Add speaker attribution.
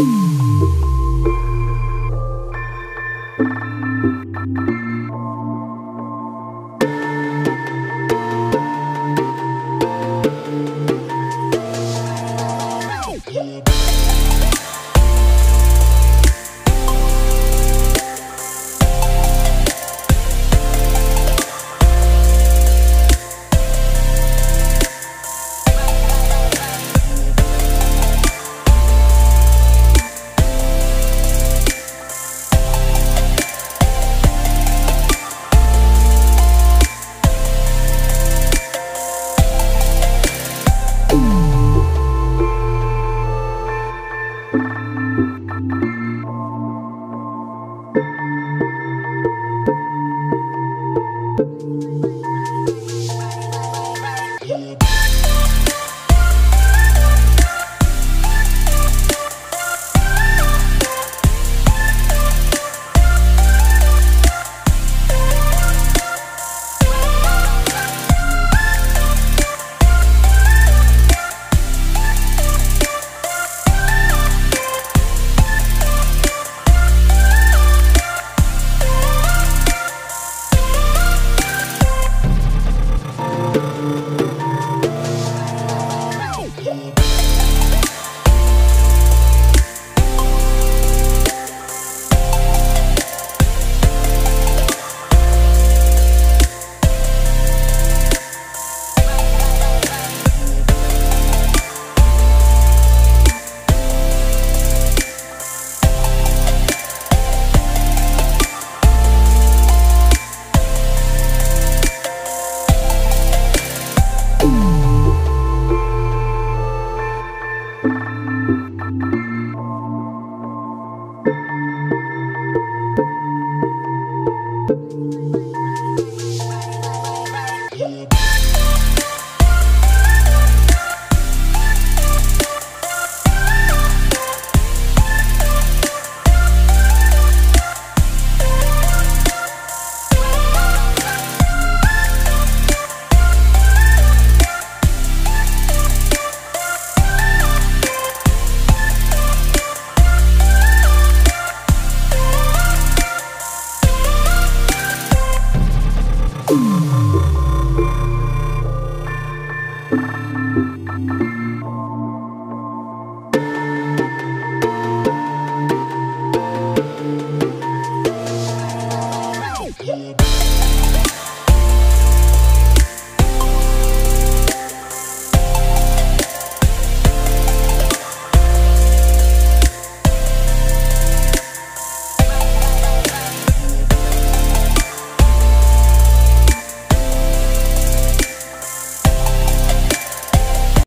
Speaker 1: Bye.